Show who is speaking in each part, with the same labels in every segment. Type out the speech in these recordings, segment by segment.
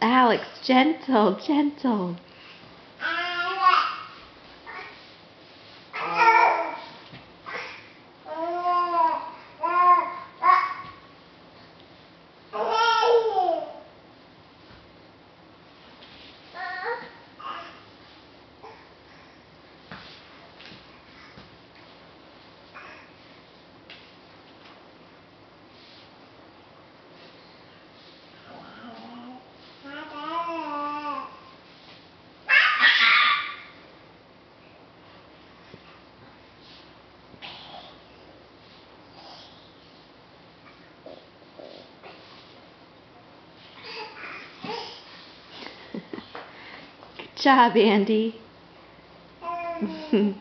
Speaker 1: Alex, gentle, gentle. Job, Andy. Um,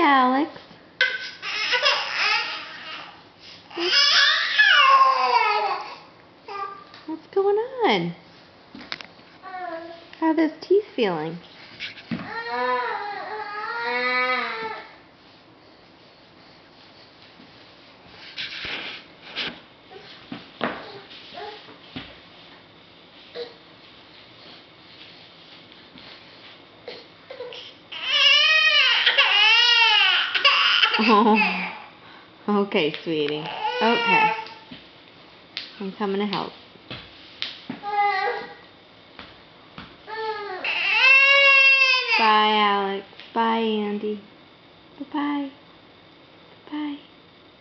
Speaker 1: Alex. What's going on? How are those teeth feeling? Oh. Okay, sweetie. Okay. I'm coming to help. Bye, Alex. Bye, Andy. Bye-bye.